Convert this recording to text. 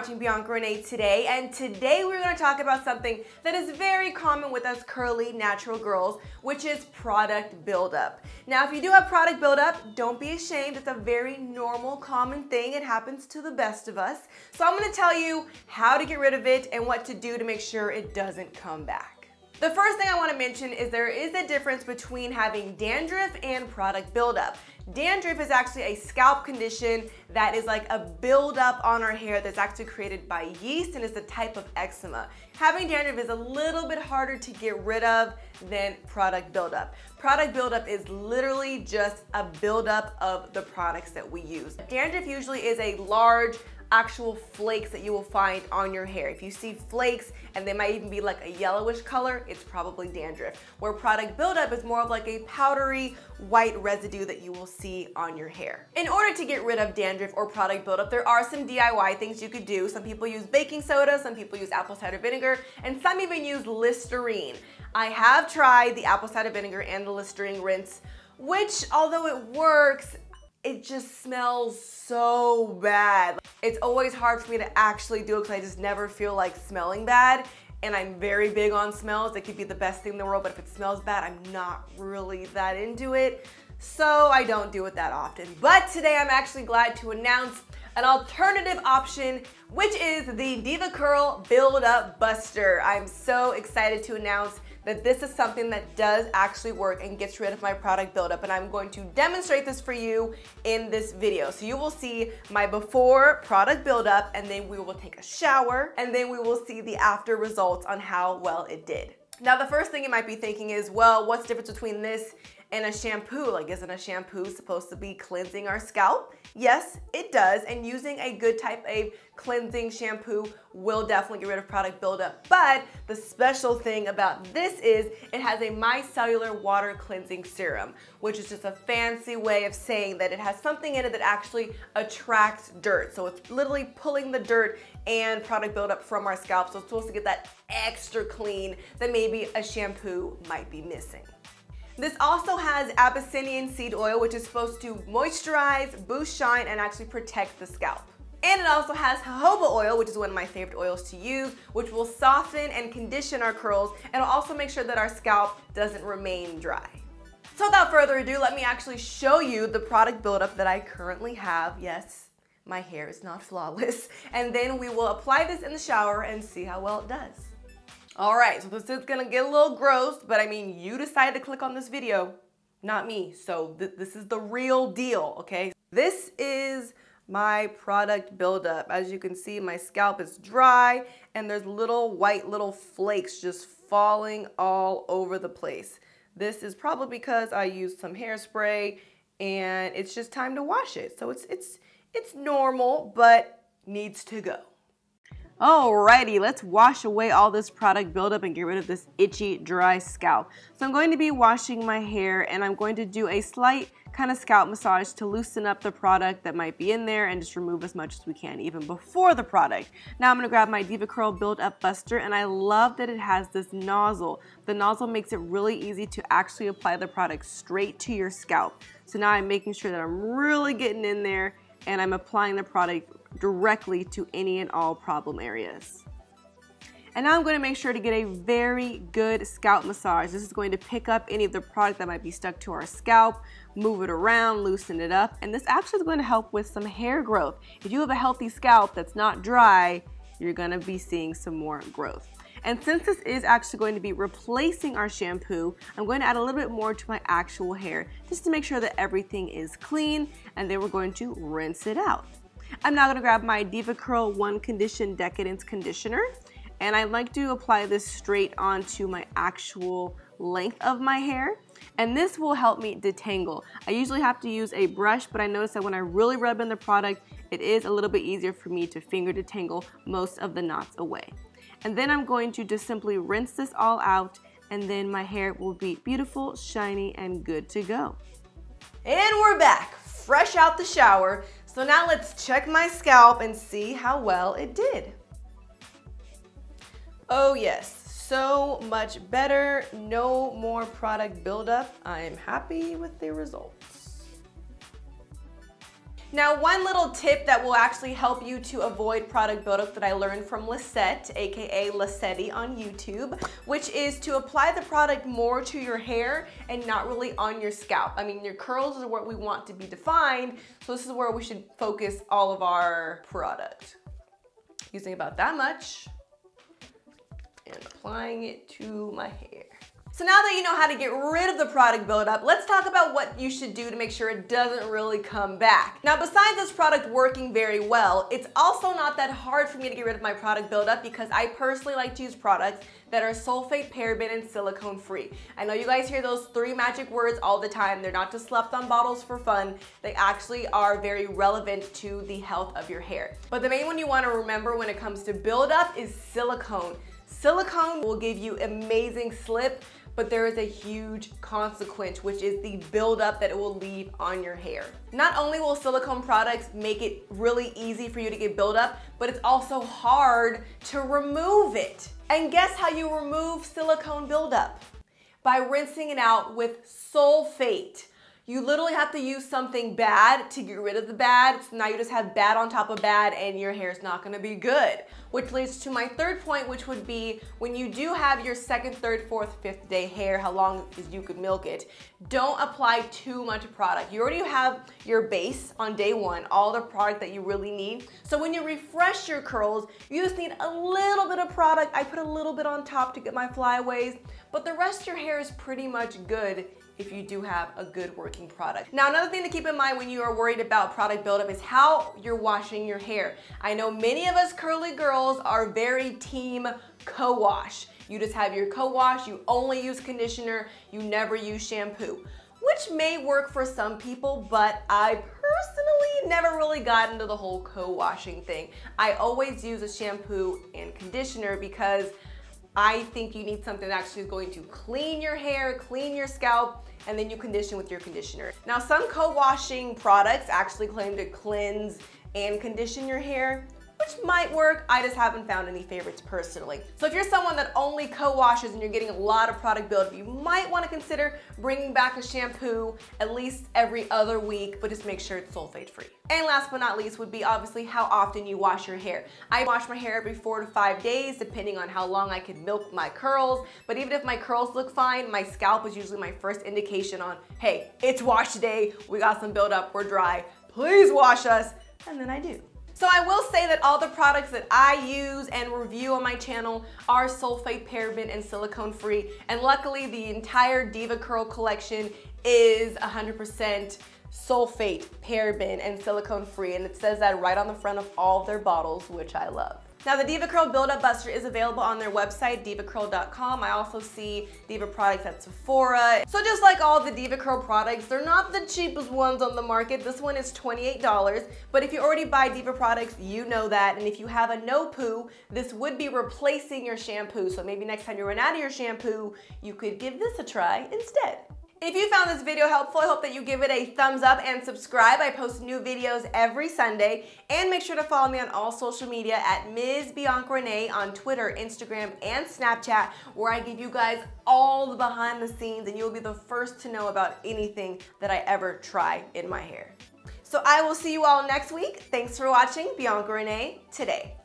watching Bianca Renee today, and today we're going to talk about something that is very common with us curly natural girls, which is product buildup. Now, if you do have product buildup, don't be ashamed. It's a very normal, common thing. It happens to the best of us. So I'm going to tell you how to get rid of it and what to do to make sure it doesn't come back. The first thing I wanna mention is there is a difference between having dandruff and product buildup. Dandruff is actually a scalp condition that is like a buildup on our hair that's actually created by yeast and is a type of eczema. Having dandruff is a little bit harder to get rid of than product buildup. Product buildup is literally just a buildup of the products that we use. Dandruff usually is a large actual flakes that you will find on your hair. If you see flakes and they might even be like a yellowish color, it's probably dandruff. Where product buildup is more of like a powdery white residue that you will see on your hair. In order to get rid of dandruff or product buildup, there are some DIY things you could do. Some people use baking soda, some people use apple cider vinegar, and some even use Listerine. I have tried the apple cider vinegar and the Listerine rinse, which although it works, it just smells so bad. It's always hard for me to actually do it because I just never feel like smelling bad. And I'm very big on smells. It could be the best thing in the world, but if it smells bad, I'm not really that into it. So I don't do it that often. But today I'm actually glad to announce an alternative option, which is the DevaCurl Build Up Buster. I'm so excited to announce that this is something that does actually work and gets rid of my product buildup. And I'm going to demonstrate this for you in this video. So you will see my before product buildup and then we will take a shower and then we will see the after results on how well it did. Now the first thing you might be thinking is, well, what's the difference between this and a shampoo. Like, isn't a shampoo supposed to be cleansing our scalp? Yes, it does. And using a good type of cleansing shampoo will definitely get rid of product buildup. But the special thing about this is it has a micellar water cleansing serum, which is just a fancy way of saying that it has something in it that actually attracts dirt. So it's literally pulling the dirt and product buildup from our scalp. So it's supposed to get that extra clean that maybe a shampoo might be missing. This also has Abyssinian seed oil, which is supposed to moisturize, boost shine, and actually protect the scalp. And it also has jojoba oil, which is one of my favorite oils to use, which will soften and condition our curls, and also make sure that our scalp doesn't remain dry. So without further ado, let me actually show you the product buildup that I currently have. Yes, my hair is not flawless. And then we will apply this in the shower and see how well it does. All right, so this is gonna get a little gross, but I mean, you decided to click on this video, not me. So th this is the real deal, okay? This is my product buildup. As you can see, my scalp is dry and there's little white little flakes just falling all over the place. This is probably because I used some hairspray and it's just time to wash it. So it's, it's, it's normal, but needs to go. Alrighty, let's wash away all this product buildup and get rid of this itchy, dry scalp. So I'm going to be washing my hair and I'm going to do a slight kind of scalp massage to loosen up the product that might be in there and just remove as much as we can even before the product. Now I'm to grab my DevaCurl Build Up Buster and I love that it has this nozzle. The nozzle makes it really easy to actually apply the product straight to your scalp. So now I'm making sure that I'm really getting in there and I'm applying the product directly to any and all problem areas. And now I'm going to make sure to get a very good scalp massage. This is going to pick up any of the product that might be stuck to our scalp, move it around, loosen it up, and this actually is going to help with some hair growth. If you have a healthy scalp that's not dry, you're going to be seeing some more growth. And since this is actually going to be replacing our shampoo, I'm going to add a little bit more to my actual hair just to make sure that everything is clean and then we're going to rinse it out. I'm now gonna grab my DevaCurl One Condition Decadence Conditioner and I like to apply this straight onto my actual length of my hair and this will help me detangle. I usually have to use a brush but I notice that when I really rub in the product it is a little bit easier for me to finger detangle most of the knots away. And then I'm going to just simply rinse this all out and then my hair will be beautiful, shiny, and good to go. And we're back, fresh out the shower. So now let's check my scalp and see how well it did. Oh yes, so much better. No more product buildup. I am happy with the results. Now, one little tip that will actually help you to avoid product buildup that I learned from Lisette, aka Lisetti on YouTube, which is to apply the product more to your hair and not really on your scalp. I mean, your curls is what we want to be defined, so this is where we should focus all of our product. Using about that much and applying it to my hair. So now that you know how to get rid of the product buildup, let's talk about what you should do to make sure it doesn't really come back. Now, besides this product working very well, it's also not that hard for me to get rid of my product buildup because I personally like to use products that are sulfate, paraben, and silicone free. I know you guys hear those three magic words all the time. They're not just left on bottles for fun. They actually are very relevant to the health of your hair. But the main one you wanna remember when it comes to buildup is silicone. Silicone will give you amazing slip, but there is a huge consequence, which is the buildup that it will leave on your hair. Not only will silicone products make it really easy for you to get buildup, but it's also hard to remove it. And guess how you remove silicone buildup? By rinsing it out with sulfate. You literally have to use something bad to get rid of the bad. So now you just have bad on top of bad and your hair is not gonna be good. Which leads to my third point, which would be when you do have your second, third, fourth, fifth day hair, how long as you could milk it, don't apply too much product. You already have your base on day one, all the product that you really need. So when you refresh your curls, you just need a little bit of product. I put a little bit on top to get my flyaways, but the rest of your hair is pretty much good if you do have a good working product. Now, another thing to keep in mind when you are worried about product buildup is how you're washing your hair. I know many of us curly girls are very team co-wash. You just have your co-wash, you only use conditioner, you never use shampoo which may work for some people, but I personally never really got into the whole co-washing thing. I always use a shampoo and conditioner because I think you need something that actually is going to clean your hair, clean your scalp, and then you condition with your conditioner. Now, some co-washing products actually claim to cleanse and condition your hair, which might work. I just haven't found any favorites personally. So if you're someone that only co-washes and you're getting a lot of product buildup, you might want to consider bringing back a shampoo at least every other week, but just make sure it's sulfate free. And last but not least would be obviously how often you wash your hair. I wash my hair every four to five days, depending on how long I can milk my curls. But even if my curls look fine, my scalp is usually my first indication on, hey, it's wash day, we got some buildup, we're dry, please wash us, and then I do. So I will say that all the products that I use and review on my channel are sulfate, paraben, and silicone free. And luckily the entire DevaCurl collection is 100% sulfate, paraben, and silicone free. And it says that right on the front of all their bottles, which I love. Now the DevaCurl Build-Up Buster is available on their website, devacurl.com. I also see Deva products at Sephora. So just like all the DevaCurl products, they're not the cheapest ones on the market. This one is $28, but if you already buy Deva products, you know that. And if you have a no poo, this would be replacing your shampoo. So maybe next time you run out of your shampoo, you could give this a try instead. If you found this video helpful, I hope that you give it a thumbs up and subscribe. I post new videos every Sunday. And make sure to follow me on all social media at Ms. Bianca Renee on Twitter, Instagram, and Snapchat, where I give you guys all the behind the scenes and you'll be the first to know about anything that I ever try in my hair. So I will see you all next week. Thanks for watching Bianca Renee Today.